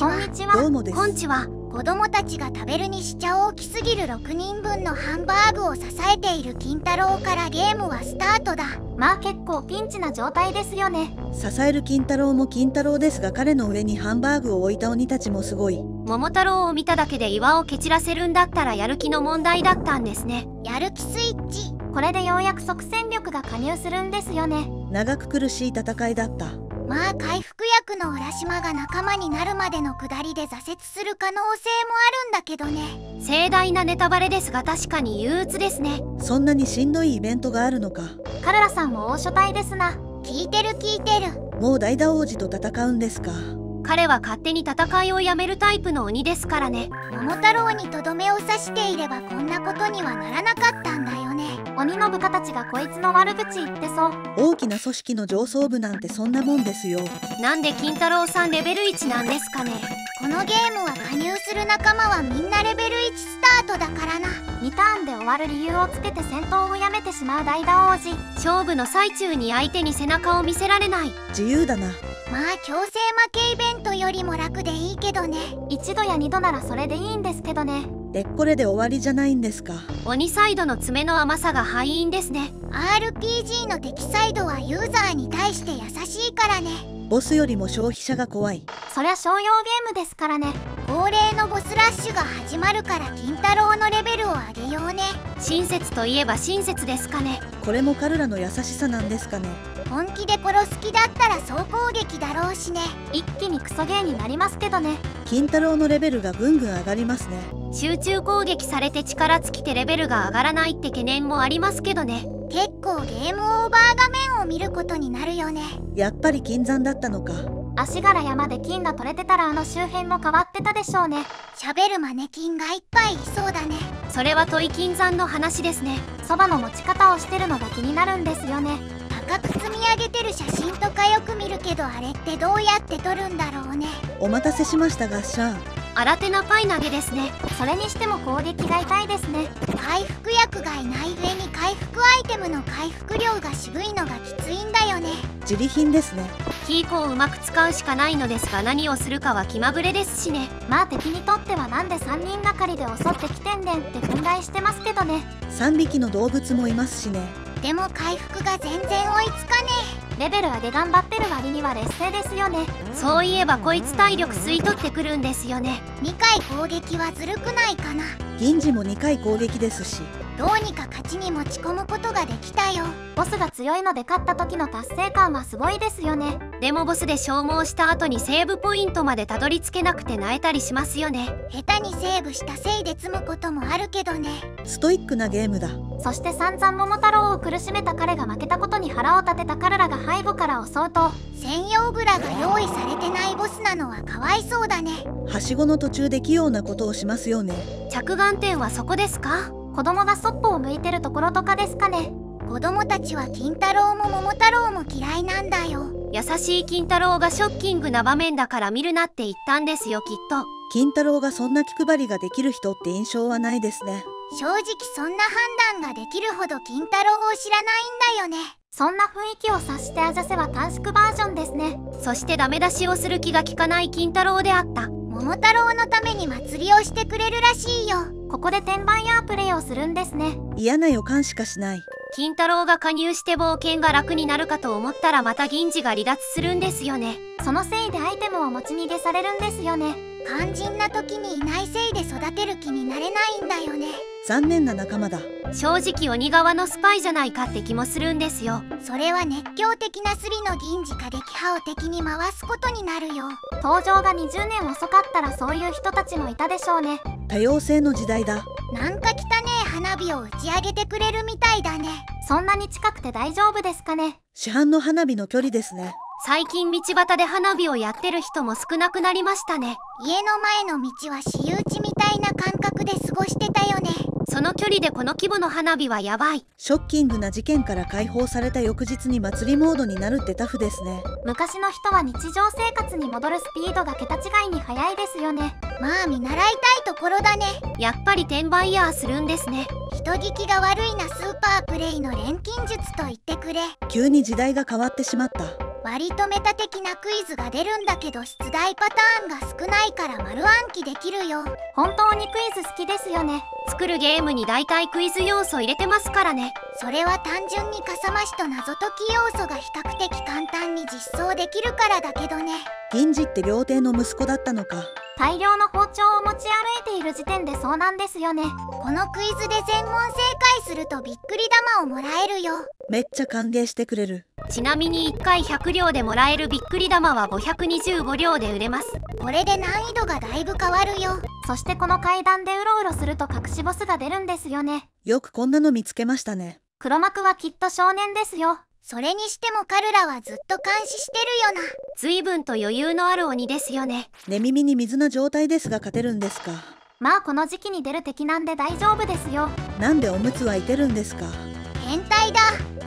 ちはこんにちは。どうもです。こんちは。子供たちが食べるにしちゃ大きすぎる6人分のハンバーグを支えている金太郎からゲームはスタートだ。まあ結構ピンチな状態ですよね。支える金太郎も金太郎ですが彼の上にハンバーグを置いた鬼たちもすごい。桃太郎を見ただけで岩を蹴散らせるんだったらやる気の問題だったんですね。やる気スイッチ。これでようやく即戦力が加入するんですよね。長く苦しい戦いだったまあ回復薬の浦島が仲間になるまでの下りで挫折する可能性もあるんだけどね。盛大なネタバレですが確かに憂鬱ですね。そんなにしんどいイベントがあるのか。カルラさんも大所帯ですな。聞いてる聞いてる。もう大田王子と戦うんですか。彼は勝手に戦いをやめるタイプの鬼ですからね。桃太郎にとどめを刺していればこんなことにはならなかったんだよ。ね鬼の部下たちがこいつの悪口言ってそう。大きな組織の上層部なんてそんなもんですよ。なんで金太郎さんレベル1なんですかね。このゲームは加入する仲間はみんなレベル1スタートだからな。2ターンで終わる理由をつけて戦闘をやめてしまう大田王子。勝負の最中に相手に背中を見せられない。自由だな。まあ強制負けイベントよりも楽でいいけどね。一度や二度ならそれでいいんですけどねでこれで終わりじゃないんですか？鬼サイドの爪の甘さが敗因ですね。RPG の敵サイドはユーザーに対して優しいからね。ボスよりも消費者が怖い。そりゃ商用ゲームですからね。恒例のボスラッシュが始まるから金太郎のレベルを上げようね。親切といえば親切ですかね。これもカルラの優しさなんですかね本気で殺す気だったら総攻撃だろうしね。一気にクソゲーになりますけどね。金太郎のレベルがぐんぐん上がりますね。集中攻撃されて力尽きてレベルが上がらないって懸念もありますけどね。結構ゲームオーバー画面を見ることになるよね。やっぱり金山だったのか。足柄山で金が取れてたらあの周辺も変わってたでしょうね。喋るマネキンがいっぱいいそうだね。それは問い金山の話ですね。そばの持ち方をしてるのが気になるんですよね高く積み上げてる写真とかよく見るけどあれってどうやって撮るんだろうね。お待たせしましたガッシャー新手なパイ投げですね。それにしても攻撃が痛いですね。回復薬がいない上に回復アイテムの回復量が渋いのがきついんだよね。自利品ですね。キーコをうまく使うしかないのですが何をするかは気まぐれですしね。まあ敵にとってはなんで3人がかりで襲ってきてんねんって憤慨してますけどね。3匹の動物もいますしねでも回復が全然追いつかねレベル上げ頑張ってる割には劣勢ですよね。そういえばこいつ体力吸い取ってくるんですよね。え2回攻撃はずるくないかな。銀次も2回攻撃ですし。どうにか勝ちに持ち込むことができたよ。ボスが強いので勝った時の達成感はすごいですよね。でもボスで消耗した後にセーブポイントまでたどり着けなくて萎えたりしますよね。下手にセーブしたせいで積むこともあるけどね。ストイックなゲームだ。そして散々桃太郎を苦しめた彼が負けたことに腹を立てた彼らが背後から襲うと。専用ブラが用意されてないボスなのはかわいそうだねはしごの途中で器用なことをしますよね。着眼点はそこですか？子供がそっぽを向いてるところとかですかね？子供たちは金太郎も桃太郎も嫌いなんだよ。優しい金太郎がショッキングな場面だから見るなって言ったんですよきっと。金太郎がそんな気配りができる人って印象はないですね。正直そんな判断ができるほど金太郎を知らないんだよね。そんな雰囲気を察してアジャセは短縮バージョンですね。そしてダメ出しをする気が利かない金太郎であった桃太郎のために祭りをしてくれるらしいよ。ここで転売ヤープレイをするんですね。嫌な予感しかしない。金太郎が加入して冒険が楽になるかと思ったらまた銀次が離脱するんですよね。そのせいでアイテムを持ち逃げされるんですよね。肝心な時にいないせいで育てる気になれないんだよね残念な仲間だ。正直鬼側のスパイじゃないかって気もするんですよ。それは熱狂的なスリの銀次過激派を敵に回すことになるよ。登場が20年遅かったらそういう人たちもいたでしょうね。多様性の時代だ。なんか汚ねえ花火を打ち上げてくれるみたいだね。そんなに近くて大丈夫ですかね。市販の花火の距離ですね。最近道端で花火をやってる人も少なくなりましたね。家の前の道は私有地みたいな感覚で過ごしてたよねその距離でこの規模の花火はやばい。ショッキングな事件から解放された翌日に祭りモードになるってタフですね。昔の人は日常生活に戻るスピードが桁違いに速いですよね。まあ見習いたいところだね。やっぱり転売ヤーするんですね。人聞きが悪いなスーパープレイの錬金術と言ってくれ。急に時代が変わってしまった割とメタ的なクイズが出るんだけど出題パターンが少ないから丸暗記できるよ。本当にクイズ好きですよね。作るゲームに大体クイズ要素入れてますからね。それは単純にかさ増しと謎解き要素が比較的簡単に実装できるからだけどね。銀次って料亭の息子だったのか。大量の包丁を持ち歩いている時点でそうなんですよね。このクイズで全問正解するとびっくり玉をもらえるよめっちゃ歓迎してくれる。ちなみに1回100両でもらえるびっくり玉は525両で売れます。これで難易度がだいぶ変わるよ。そしてこの階段でうろうろすると隠しボスが出るんですよね。よくこんなの見つけましたね。黒幕はきっと少年ですよ。それにしてもカルラはずっと監視してるよな。随分と余裕のある鬼ですよね。寝耳に水な状態ですが勝てるんですか？まあこの時期に出る敵なんで大丈夫ですよ。なんでおむつはいてるんですか？変態だ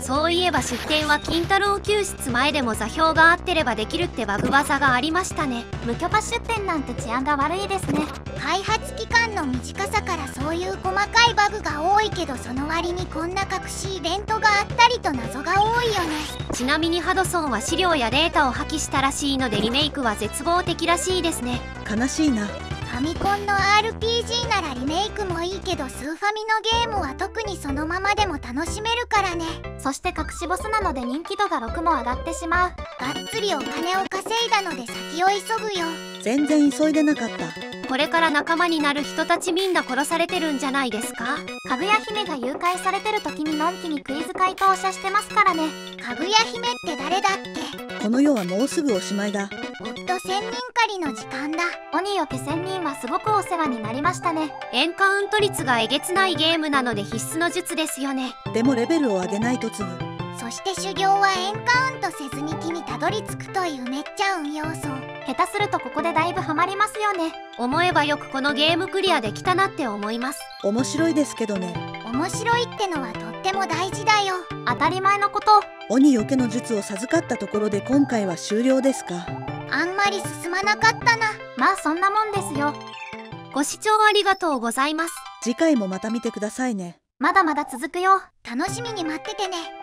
そういえば出店は金太郎救出前でも座標が合ってればできるってバグ技がありましたね。無許可出店なんて治安が悪いですね。開発期間の短さからそういう細かいバグが多いけどその割にこんな隠しイベントがあったりと謎が多いよね。ちなみにハドソンは資料やデータを破棄したらしいのでリメイクは絶望的らしいですね。悲しいな。ファミコンの RPG ならリメイクもいいけどスーファミのゲームは特にそのままでも楽しめるからね。そして隠しボスなので人気度が6も上がってしまう。がっつりお金を稼いだので先を急ぐよ。全然急いでなかった。これから仲間になる人たちみんな殺されてるんじゃないですか？かぐや姫が誘拐されてる時にのんきにクイズ回答者してますからね。かぐや姫って誰だっけ？この世はもうすぐおしまいだ夫千人狩りの時間だ。鬼よけ仙人はすごくお世話になりましたね。エンカウント率がえげつないゲームなので必須の術ですよね。でもレベルを上げないと継ぐ。そして修行はエンカウントせずに木にたどり着くというめっちゃ運要素。下手するとここでだいぶハマりますよね。思えばよくこのゲームクリアできたなって思います。面白いですけどね。面白いってのはとっても大事だよ。当たり前のこと。鬼よけの術を授かったところで今回は終了ですか？あんまり進まなかったな。まあそんなもんですよ。ご視聴ありがとうございます。次回もまた見てくださいね。まだまだ続くよ。楽しみに待っててね